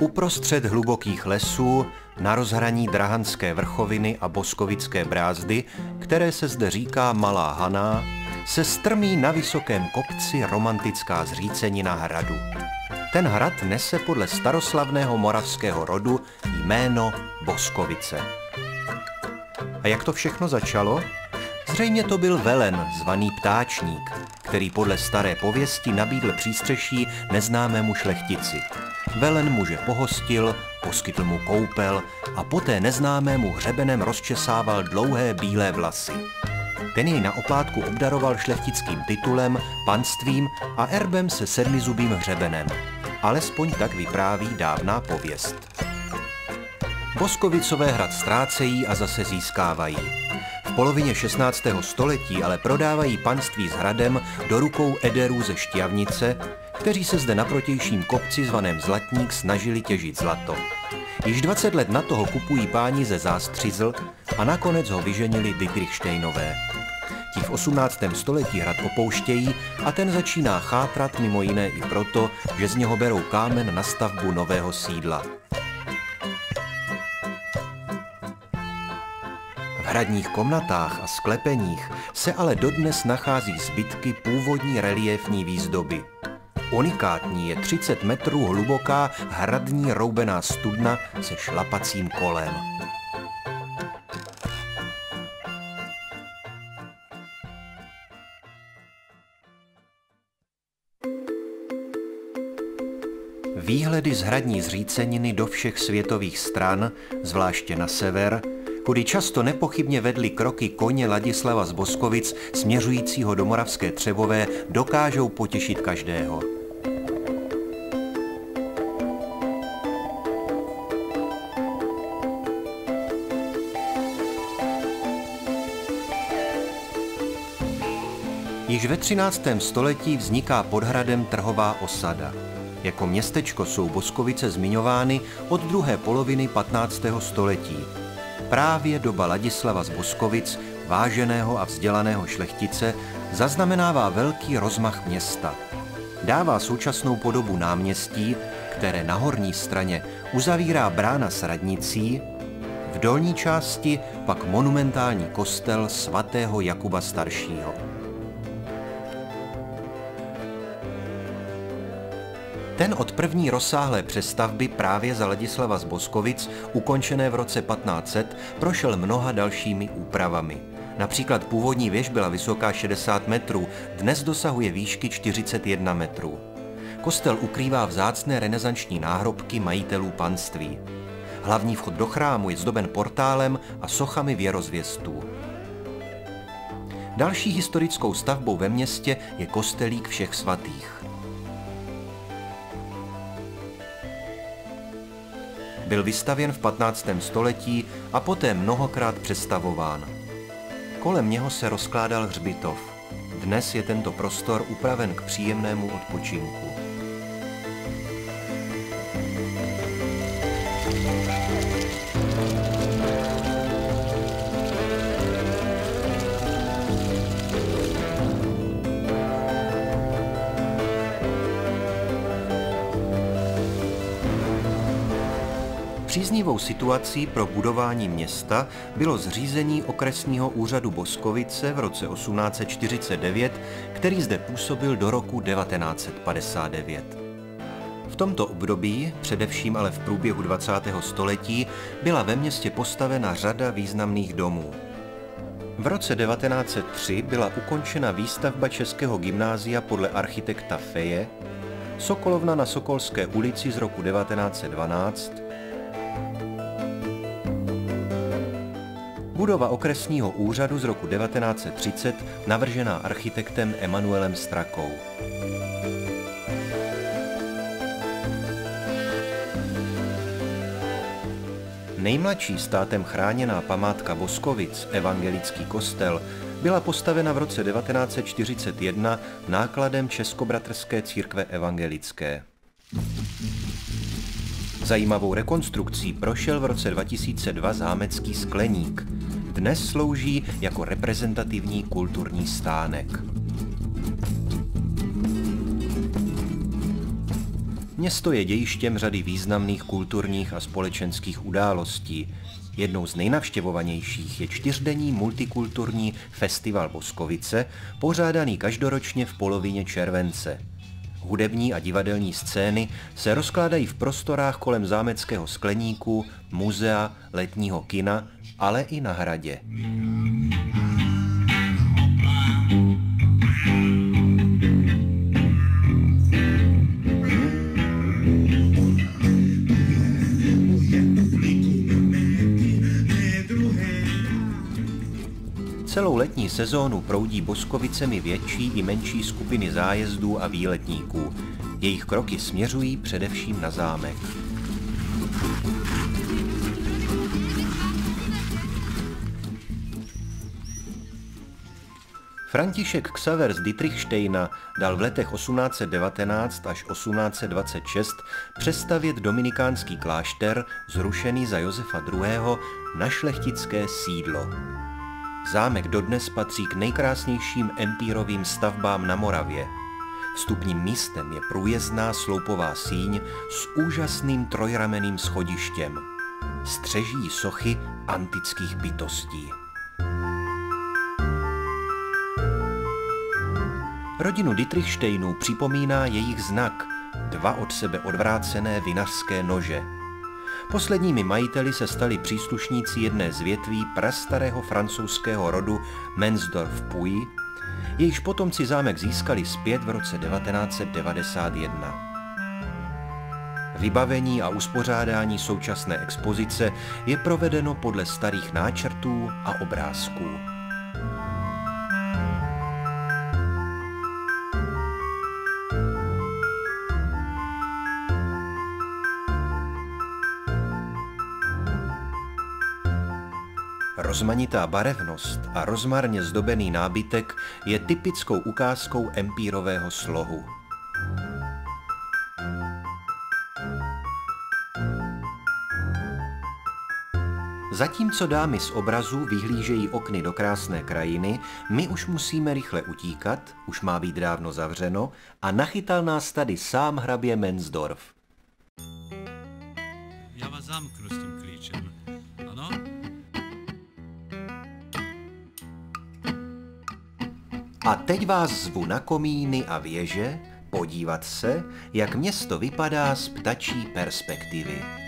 Uprostřed hlubokých lesů, na rozhraní Drahanské vrchoviny a Boskovické brázdy, které se zde říká Malá Haná, se strmí na vysokém kopci romantická zřícenina hradu. Ten hrad nese podle staroslavného moravského rodu jméno Boskovice. A jak to všechno začalo? Zřejmě to byl velen, zvaný ptáčník, který podle staré pověsti nabídl přístřeší neznámému šlechtici. Velen muže pohostil, poskytl mu koupel a poté neznámému hřebenem rozčesával dlouhé bílé vlasy. Ten jej na oplátku obdaroval šlechtickým titulem, panstvím a erbem se sedmizubým hřebenem. Alespoň tak vypráví dávná pověst. Boskovicové hrad ztrácejí a zase získávají. Polovině 16. století ale prodávají panství s hradem do rukou Ederů ze Šťavnice, kteří se zde na protějším kopci zvaném Zlatník snažili těžit zlato. Již 20 let na toho kupují páni ze Zástřizl a nakonec ho vyženili Dietrichštejnové. Ti v 18. století hrad opouštějí a ten začíná chátrat mimo jiné i proto, že z něho berou kámen na stavbu nového sídla. Hradních komnatách a sklepeních se ale dodnes nachází zbytky původní reliefní výzdoby. Unikátní je 30 metrů hluboká hradní roubená studna se šlapacím kolem. Výhledy z hradní zříceniny do všech světových stran, zvláště na sever, kudy často nepochybně vedly kroky koně Ladislava z Boskovic směřujícího do Moravské Třebové, dokážou potěšit každého. Již ve 13. století vzniká pod hradem trhová osada. Jako městečko jsou Boskovice zmiňovány od druhé poloviny 15. století. Právě doba Ladislava z Boskovic, váženého a vzdělaného šlechtice, zaznamenává velký rozmach města. Dává současnou podobu náměstí, které na horní straně uzavírá brána s radnicí, v dolní části pak monumentální kostel svatého Jakuba staršího. Ten od první rozsáhlé přestavby právě za Ladislava z Boskovic, ukončené v roce 1500, prošel mnoha dalšími úpravami. Například původní věž byla vysoká 60 metrů, dnes dosahuje výšky 41 metrů. Kostel ukrývá vzácné renesanční náhrobky majitelů panství. Hlavní vchod do chrámu je zdoben portálem a sochami věrozvěstů. Další historickou stavbou ve městě je kostelík všech svatých. Byl vystavěn v 15. století a poté mnohokrát přestavován. Kolem něho se rozkládal hřbitov. Dnes je tento prostor upraven k příjemnému odpočinku. Příznivou situací pro budování města bylo zřízení okresního úřadu Boskovice v roce 1849, který zde působil do roku 1959. V tomto období, především ale v průběhu 20. století, byla ve městě postavena řada významných domů. V roce 1903 byla ukončena výstavba Českého gymnázia podle architekta Feje, Sokolovna na Sokolské ulici z roku 1912, Budova okresního úřadu z roku 1930, navržená architektem Emanuelem Strakou. Nejmladší státem chráněná památka Boskovic, evangelický kostel, byla postavena v roce 1941 nákladem Českobratrské církve evangelické. Zajímavou rekonstrukcí prošel v roce 2002 zámecký skleník. Dnes slouží jako reprezentativní kulturní stánek. Město je dějištěm řady významných kulturních a společenských událostí. Jednou z nejnavštěvovanějších je čtyřdenní multikulturní festival Boskovice, pořádaný každoročně v polovině července. Hudební a divadelní scény se rozkládají v prostorách kolem zámeckého skleníku, muzea, letního kina, ale i na hradě. Celou letní sezónu proudí Boskovicemi větší i menší skupiny zájezdů a výletníků. Jejich kroky směřují především na zámek. František Xaver z Dietrichsteina dal v letech 1819 až 1826 přestavět dominikánský klášter, zrušený za Josefa II. na šlechtické sídlo. Zámek dodnes patří k nejkrásnějším empírovým stavbám na Moravě. Vstupním místem je průjezdná sloupová síň s úžasným trojrameným schodištěm. Střeží sochy antických bytostí. Rodinu Dietrichsteinů připomíná jejich znak, dva od sebe odvrácené vinařské nože – Posledními majiteli se stali příslušníci jedné z větví prastarého francouzského rodu Mensdorf Puy, jejichž potomci zámek získali zpět v roce 1991. Vybavení a uspořádání současné expozice je provedeno podle starých náčrtů a obrázků. Rozmanitá barevnost a rozmarně zdobený nábytek je typickou ukázkou empírového slohu. Zatímco dámy z obrazu vyhlížejí okny do krásné krajiny, my už musíme rychle utíkat, už má být dávno zavřeno a nachytal nás tady sám hrabě Mensdorf. Já vás zamknu s tím klíčem. A teď vás zvu na komíny a věže podívat se, jak město vypadá z ptačí perspektivy.